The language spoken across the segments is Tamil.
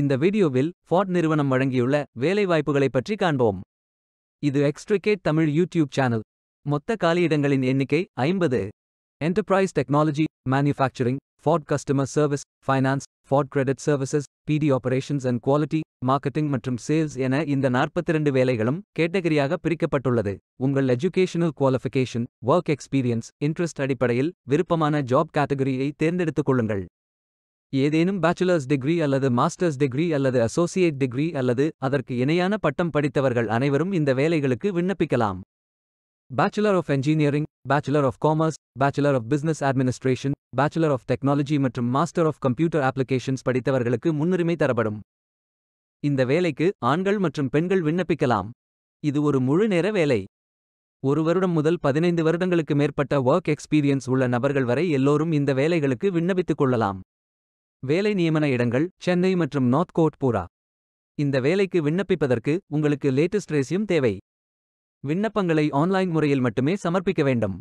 இந்த வீடியோவில் ஃபார்ட் நிறுவனம் வழங்கியுள்ள வேலைவாய்ப்புகளைப் பற்றி காண்போம். இது எக்ஸ்ட்ரிகேட் தமிழ் யூடியூப் சேனல். மொத்த காலியிடங்களின் எண்ணிக்கை ஐம்பது. Enterprise technology manufacturing fraud customer service finance fraud credit services BT operations and quality marketing மற்றும் சேல்ஸ் என இந்த 42 வேலைகளும் கேட்டகரியாக பிரிக்கப்பட்டுள்ளது. உங்கள் educational qualification work experience interest அடிப்படையில் விருப்பமான ஜாப் கேட்டகரியை தேர்ந்தெடுத்துக் கொள்ளுங்கள். ஏதேனும் பேச்சுலர்ஸ் டிகிரி அல்லது மாஸ்டர்ஸ் டிகிரி அல்லது அசோசியேட் டிகிரி அல்லது அதற்கு இணையான பட்டம் படித்தவர்கள் அனைவரும் இந்த வேலைகளுக்கு விண்ணப்பிக்கலாம். Bachelor of engineering bachelor of commerce bachelor of business administration bachelor of technology மற்றும் மாஸ்டர் ஆஃப் கம்ப்யூட்டர் அப்ளிகேஷன்ஸ் படித்தவர்களுக்கு முன்னுரிமை தரப்படும். இந்த வேலைக்கு ஆண்கள் மற்றும் பெண்கள் விண்ணப்பிக்கலாம். இது ஒரு முழு நேர வேலை. ஒரு வருடம் முதல் பதினைந்து வருடங்களுக்கு மேற்பட்ட ஒர்க் எக்ஸ்பீரியன்ஸ் உள்ள நபர்கள் வரை எல்லோரும் இந்த வேலைகளுக்கு விண்ணப்பித்துக் கொள்ளலாம். வேலை நியமன இடங்கள் சென்னை மற்றும் நார்த் கோட்பூரா இந்த வேலைக்கு விண்ணப்பிப்பதற்கு உங்களுக்கு லேட்டஸ்ட் ரேசியும் தேவை. விண்ணப்பங்களை ஆன்லைன் முறையில் மட்டுமே சமர்ப்பிக்க வேண்டும்.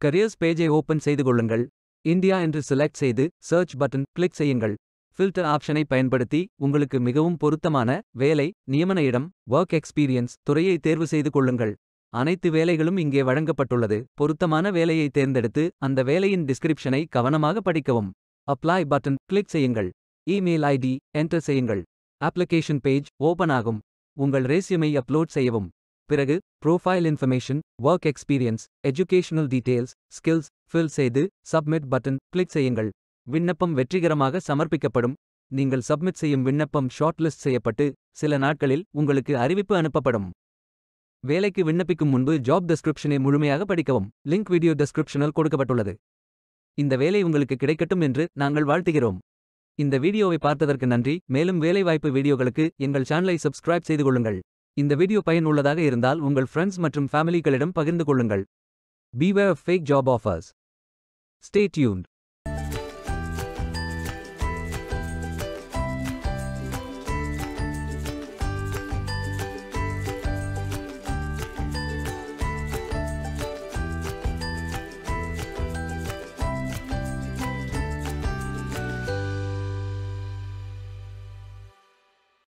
கரியர்ஸ் பேஜை ஓபன் செய்து கொள்ளுங்கள். இந்தியா என்று செலக்ட் செய்து சர்ச் பட்டன் கிளிக் செய்யுங்கள். ஃபில்டர் ஆப்ஷனை பயன்படுத்தி உங்களுக்கு மிகவும் பொருத்தமான வேலை நியமன இடம் ஒர்க் எக்ஸ்பீரியன்ஸ் துறையை தேர்வு செய்து கொள்ளுங்கள். அனைத்து வேலைகளும் இங்கே வழங்கப்பட்டுள்ளது. பொருத்தமான வேலையை தேர்ந்தெடுத்து அந்த வேலையின் டிஸ்கிரிப்ஷனை கவனமாக படிக்கவும். அப்ளை பட்டன் கிளிக் செய்யுங்கள். இமெயில் ஐடி என்டர் செய்யுங்கள். அப்ளிகேஷன் பேஜ் ஓபன் ஆகும். உங்கள் ரேசியமை அப்லோட் செய்யவும். பிறகு profile information work experience educational details skills fill செய்து சப்மிட் பட்டன் கிளிக் செய்யுங்கள். விண்ணப்பம் வெற்றிகரமாக சமர்ப்பிக்கப்படும். நீங்கள் சப்மிட் செய்யும் விண்ணப்பம் ஷார்ட்லிஸ்ட் செய்யப்பட்டு சில நாட்களில் உங்களுக்கு அறிவிப்பு அனுப்பப்படும். வேலைக்கு விண்ணப்பிக்கும் முன்பு ஜாப் டெஸ்கிரிப்ஷனை முழுமையாக படிக்கவும். லிங்க் வீடியோ டெஸ்கிரிப்ஷனில் கொடுக்கப்பட்டுள்ளது. இந்த வேலை உங்களுக்கு கிடைக்கட்டும் என்று நாங்கள் வாழ்த்துகிறோம். இந்த வீடியோவை பார்த்ததற்கு நன்றி. மேலும் வேலைவாய்ப்பு வீடியோகளுக்கு எங்கள் சேனலை சப்ஸ்கிரைப் செய்து கொள்ளுங்கள். இந்த வீடியோ பயனுள்ளதாக இருந்தால் உங்கள் ஃப்ரெண்ட்ஸ் மற்றும் ஃபேமிலிகளிடம் பகிர்ந்து கொள்ளுங்கள். Beware fake job offers stay tuned